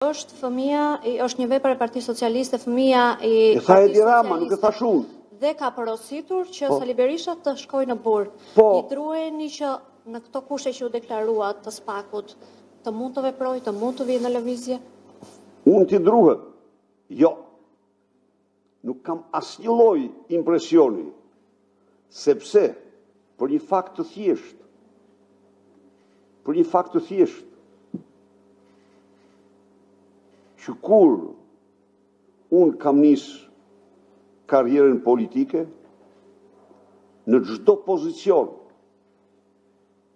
Është fëmija, është një vepër e Partisë Socialiste, fëmija i Partisë Socialiste. E tha Edi Rama, nuk e tha shumë. Dhe ka porositur që po. Sali Berisha të shkojë në burg. Po. I druheni që në këto kushte që u deklarua të SPAK-ut, të mund të veprojë, të mund të vijë në lëvizje? Unë t'i druhet. Jo. Nuk kam asnjë lloj impresioni, sepse për një fakt të thjeshtë, për një fakt të thjeshtë, që kur unë kam nisë karrierën politike, në çdo pozicion,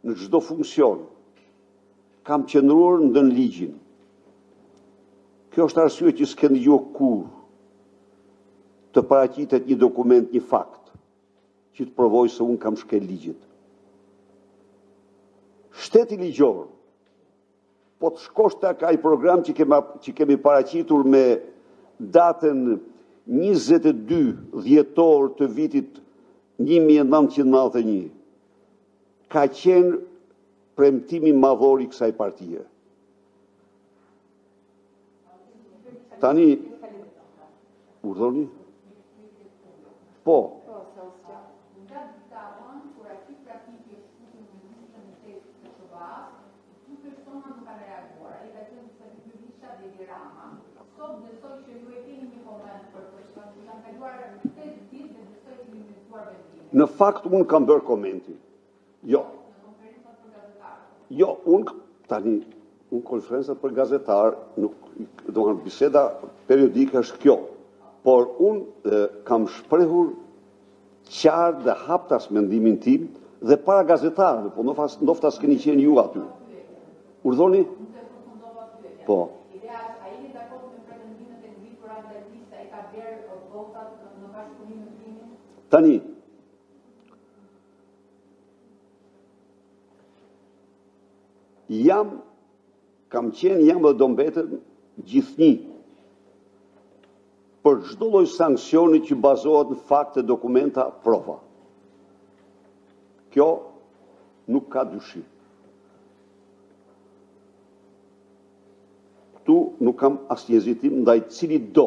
Në çdo funksion kam qëndruar ndën ligjin. Kjo është arsye që s'ke ndëgjuar kurrë të paraqitet një dokument, një fakt, që të provojë se unë kam shkel ligjet. Shteti ligjor Po të shkosh tek ai program që kemi që kemi paraqitur me datën njëzet e dy dhjetor të vitit një mijë e nëntëqind e nëntëdhjetë e një, ka qenë premtimi madhor i kësaj partie. Tani, urdhoni? Po. Në fakt, unë kam bërë komentin. Jo. Jo, unë tani unë konferenca për gazetarë nuk do të biseda periodike është kjo. Por unë kam shprehur qartë dhe haptas mendimin tim dhe para gazetarëve, po ndofas ndofta s'keni qenë ju aty. Urdhoni? Po. Tani, Jam, kam qenë, jam dhe do mbetem gjithnjë për çdo lloj sanksioni që bazohet në fakte, dokumenta, prova. Kjo nuk ka dyshim. Këtu nuk kam asnjë hezitim ndaj cilido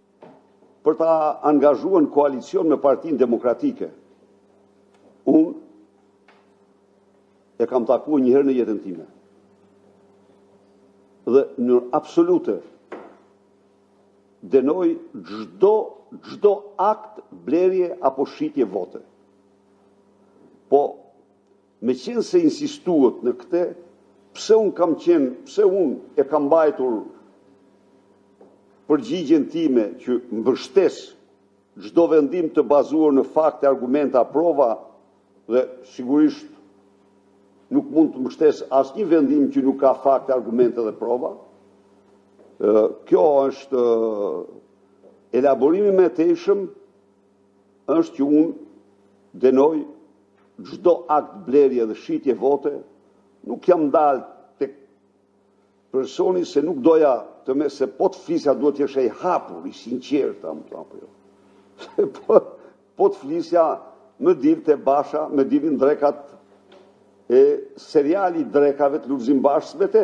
Për ta angazhuar në koalicion me Partinë Demokratike, unë e kam takuar një herë në jetën time. Dhe në absolute dënoj çdo çdo akt blerje apo shitje vote. Po Meqenëse insistuat në këtë, pse unë kam qenë, pse unë e kam mbajtur përgjigjen time që mbështes çdo vendim të bazuar në fakte, argumenta, prova dhe sigurisht nuk mund të mbështes asnjë vendim që nuk ka fakte, argumente dhe prova. Kjo është elaborimi i mëtejshëm është që unë dënoj çdo akt blerje dhe shitje vote, nuk jam ndalë tek personi se nuk doja të me se po të flisja duhet të jesh i hapur, i sinqertë, amë të apo jo. Po, po të flisja më dilte Basha, më dilin drekat e seriali i drekave të Lulzim Bashës me te.